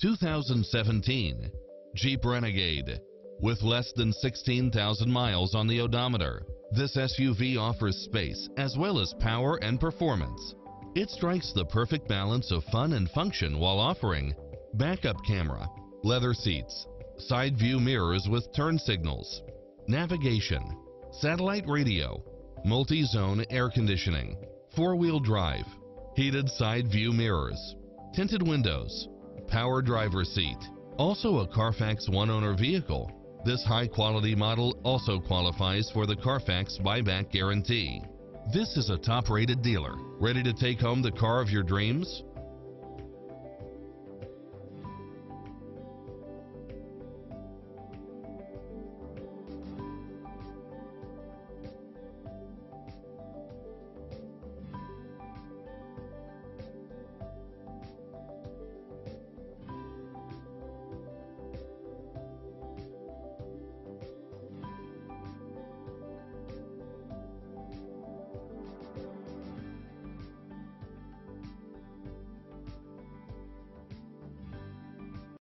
2017 Jeep Renegade. With less than 16,000 miles on the odometer, this SUV offers space as well as power and performance. It strikes the perfect balance of fun and function while offering backup camera, leather seats, side view mirrors with turn signals, navigation, satellite radio, multi-zone air conditioning, four-wheel drive, heated side view mirrors, tinted windows, power driver seat. Also a Carfax one-owner vehicle, this high-quality model also qualifies for the Carfax buyback guarantee. This is a top-rated dealer, ready to take home the car of your dreams?